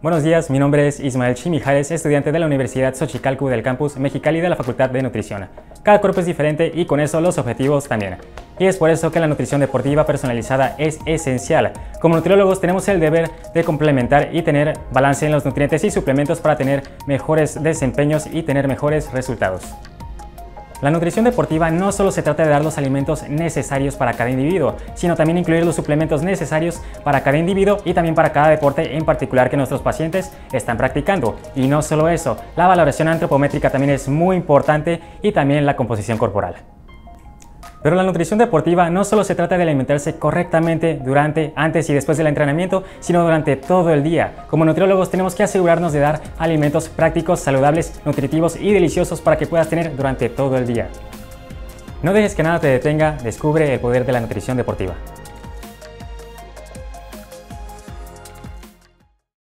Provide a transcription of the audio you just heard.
Buenos días, mi nombre es Ismael Chimijares, estudiante de la Universidad Xochicalco del campus Mexicali de la Facultad de Nutrición. Cada cuerpo es diferente y con eso los objetivos también. Y es por eso que la nutrición deportiva personalizada es esencial. Como nutriólogos tenemos el deber de complementar y tener balance en los nutrientes y suplementos para tener mejores desempeños y tener mejores resultados. La nutrición deportiva no solo se trata de dar los alimentos necesarios para cada individuo, sino también incluir los suplementos necesarios para cada individuo y también para cada deporte en particular que nuestros pacientes están practicando. Y no solo eso, la valoración antropométrica también es muy importante y también la composición corporal. Pero la nutrición deportiva no solo se trata de alimentarse correctamente durante, antes y después del entrenamiento, sino durante todo el día. Como nutriólogos tenemos que asegurarnos de dar alimentos prácticos, saludables, nutritivos y deliciosos para que puedas tener durante todo el día. No dejes que nada te detenga, descubre el poder de la nutrición deportiva.